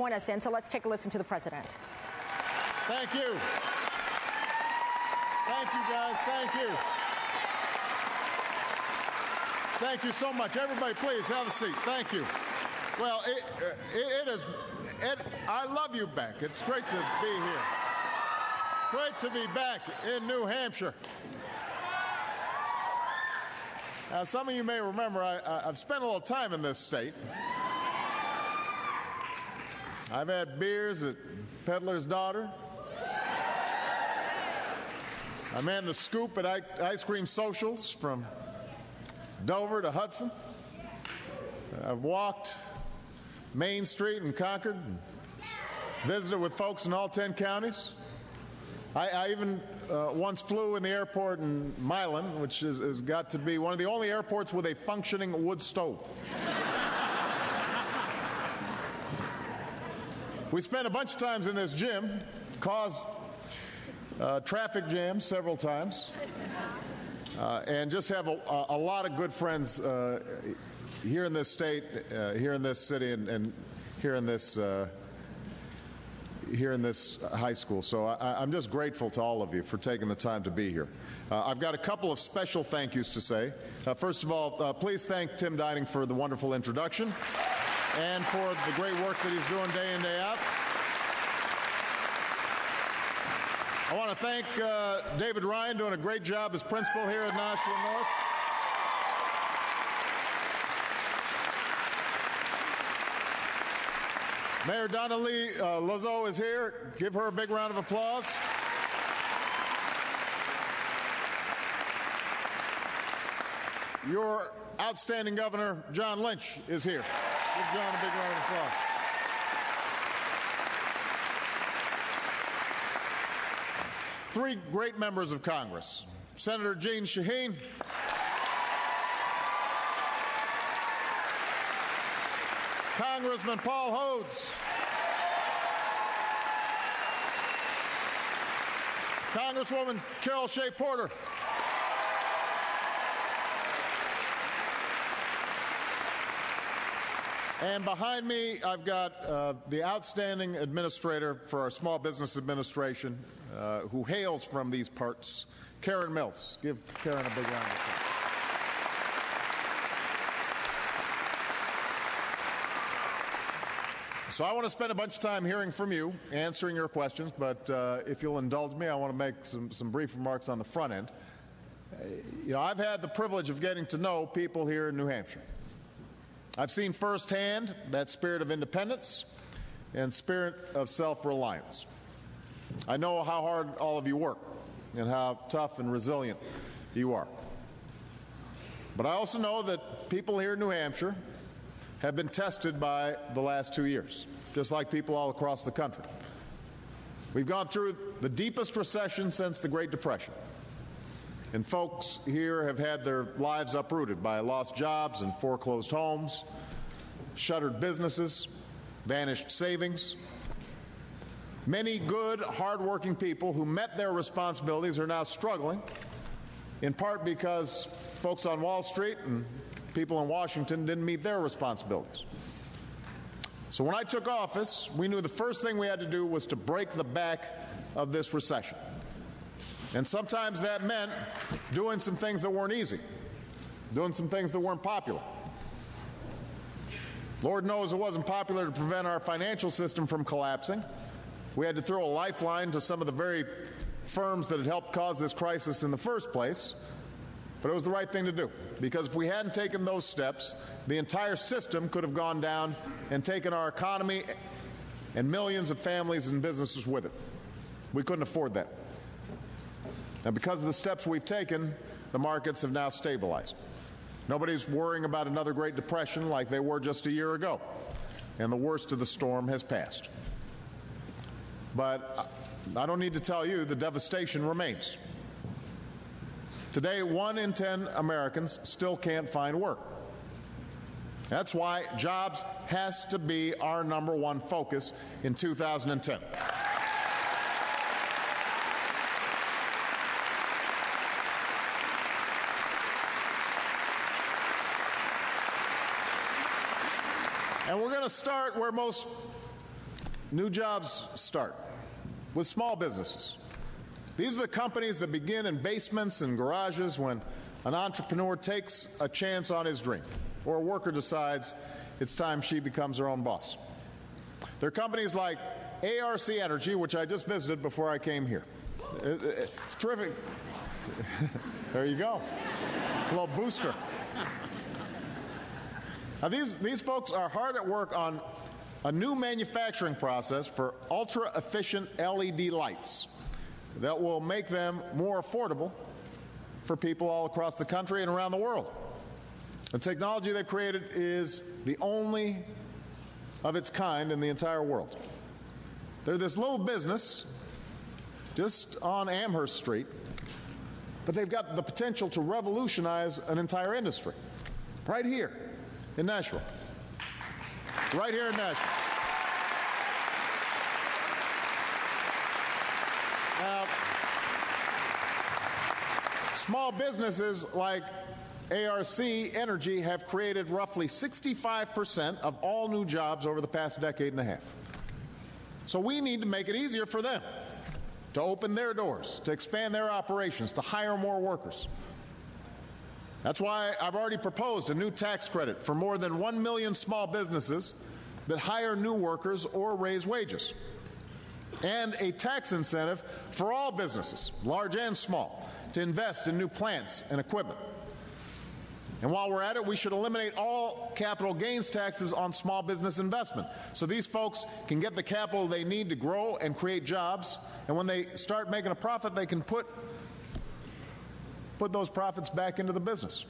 join us in. So let's take a listen to the president. Thank you. Thank you, guys. Thank you. Thank you so much. Everybody, please have a seat. Thank you. Well, it, uh, it, it is. It, I love you back. It's great to be here. Great to be back in New Hampshire. Now, some of you may remember I, have spent a little time in this state. I've had beers at Peddler's Daughter. I man the scoop at Ice Cream Socials from Dover to Hudson. I've walked Main Street in Concord and visited with folks in all 10 counties. I, I even uh, once flew in the airport in Milan, which has got to be one of the only airports with a functioning wood stove. We spent a bunch of times in this gym, caused uh, traffic jams several times, uh, and just have a, a, lot of good friends uh, here in this state, uh, here in this city, and, and here in this uh, here in this high school. So I, am just grateful to all of you for taking the time to be here. Uh, I've got a couple of special thank yous to say. Uh, first of all, uh, please thank Tim Deining for the wonderful introduction and for the great work that he's doing day in, day out. I want to thank uh, David Ryan doing a great job as principal here at Nashua North. Mayor Donnalee uh, Lozeau is here. Give her a big round of applause. Your outstanding governor, John Lynch, is here. Give John a big round of applause. Three great members of Congress Senator Jeanne Shaheen, Congressman Paul Hodes. Congresswoman Carol Shea Porter. And behind me, I've got uh, the outstanding administrator for our Small Business Administration, uh, who hails from these parts, Karen Mills. Give Karen a big round of applause. So I want to spend a bunch of time hearing from you, answering your questions, but uh, if you'll indulge me, I want to make some, some brief remarks on the front end. Uh, you know, I've had the privilege of getting to know people here in New Hampshire. I've seen firsthand that spirit of independence and spirit of self-reliance. I know how hard all of you work and how tough and resilient you are. But I also know that people here in New Hampshire have been tested by the last two years, just like people all across the country. We've gone through the deepest recession since the Great Depression. And folks here have had their lives uprooted by lost jobs and foreclosed homes, shuttered businesses, vanished savings. Many good, hardworking people who met their responsibilities are now struggling, in part because folks on Wall Street and people in Washington didn't meet their responsibilities. So when I took office, we knew the first thing we had to do was to break the back of this recession. And sometimes that meant doing some things that weren't easy, doing some things that weren't popular. Lord knows it wasn't popular to prevent our financial system from collapsing. We had to throw a lifeline to some of the very firms that had helped cause this crisis in the first place. But it was the right thing to do because if we hadn't taken those steps, the entire system could have gone down and taken our economy and millions of families and businesses with it. We couldn't afford that. And because of the steps we've taken, the markets have now stabilized. Nobody's worrying about another Great Depression like they were just a year ago. And the worst of the storm has passed. But I don't need to tell you the devastation remains. Today, one in 10 Americans still can't find work. That's why jobs has to be our number one focus in 2010. And we're going to start where most new jobs start? With small businesses. These are the companies that begin in basements and garages when an entrepreneur takes a chance on his dream or a worker decides it's time she becomes her own boss. There are companies like ARC Energy, which I just visited before I came here. Uh, uh, it's terrific. there you go. A little booster. Now, these, these folks are hard at work on a new manufacturing process for ultra efficient LED lights that will make them more affordable for people all across the country and around the world. The technology they've created is the only of its kind in the entire world. They're this little business just on Amherst Street, but they've got the potential to revolutionize an entire industry right here in Nashua. Right here in Nashua. Now, small businesses like ARC Energy have created roughly 65% of all new jobs over the past decade and a half. So we need to make it easier for them to open their doors, to expand their operations, to hire more workers. That's why I've already proposed a new tax credit for more than 1 million small businesses that hire new workers or raise wages, and a tax incentive for all businesses, large and small, to invest in new plants and equipment. And while we're at it, we should eliminate all capital gains taxes on small business investment. So these folks can get the capital they need to grow and create jobs. And when they start making a profit, they can put, put those profits back into the business.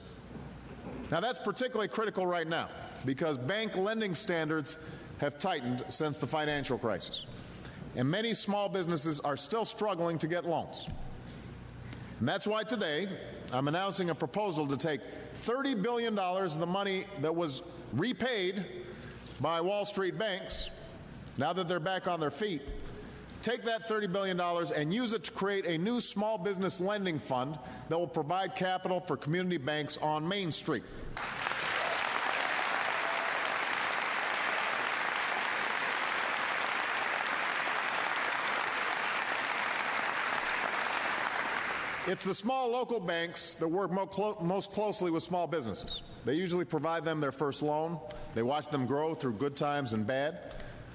Now, that's particularly critical right now because bank lending standards have tightened since the financial crisis. And many small businesses are still struggling to get loans. And that's why today I'm announcing a proposal to take $30 billion of the money that was repaid by Wall Street banks, now that they're back on their feet, take that $30 billion and use it to create a new small business lending fund that will provide capital for community banks on Main Street. It's the small local banks that work most closely with small businesses. They usually provide them their first loan. They watch them grow through good times and bad.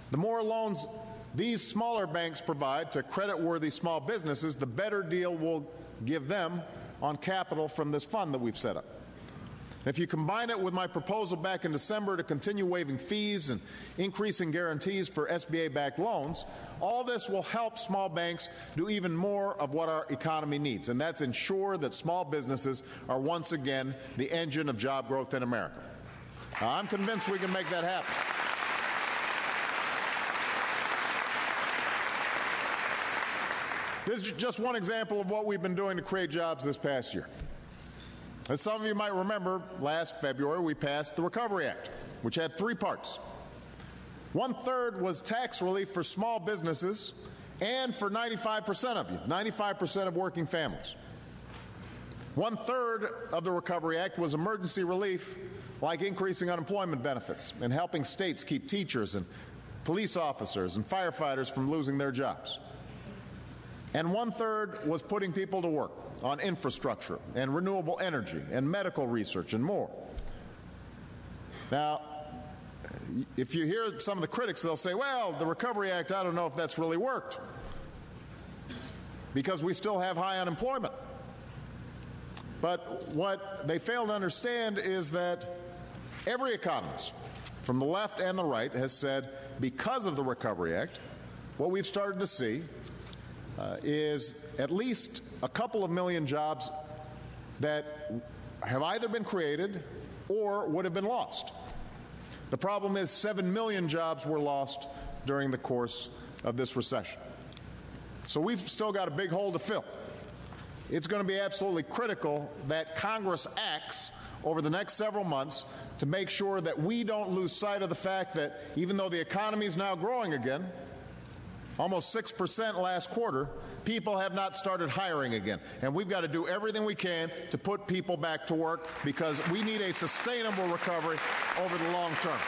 The more loans these smaller banks provide to credit-worthy small businesses, the better deal we'll give them on capital from this fund that we've set up. If you combine it with my proposal back in December to continue waiving fees and increasing guarantees for SBA backed loans, all this will help small banks do even more of what our economy needs, and that's ensure that small businesses are once again the engine of job growth in America. Now, I'm convinced we can make that happen. This is just one example of what we've been doing to create jobs this past year. As some of you might remember, last February we passed the Recovery Act, which had three parts. One third was tax relief for small businesses and for 95% of you, 95% of working families. One third of the Recovery Act was emergency relief, like increasing unemployment benefits and helping states keep teachers and police officers and firefighters from losing their jobs. And one third was putting people to work on infrastructure and renewable energy and medical research and more. Now, if you hear some of the critics, they'll say, well, the Recovery Act, I don't know if that's really worked because we still have high unemployment. But what they fail to understand is that every economist, from the left and the right, has said because of the Recovery Act, what we've started to see uh, is at least a couple of million jobs that have either been created or would have been lost. The problem is 7 million jobs were lost during the course of this recession. So we've still got a big hole to fill. It's going to be absolutely critical that Congress acts over the next several months to make sure that we don't lose sight of the fact that even though the economy is now growing again, almost 6% last quarter, people have not started hiring again. And we've got to do everything we can to put people back to work because we need a sustainable recovery over the long term.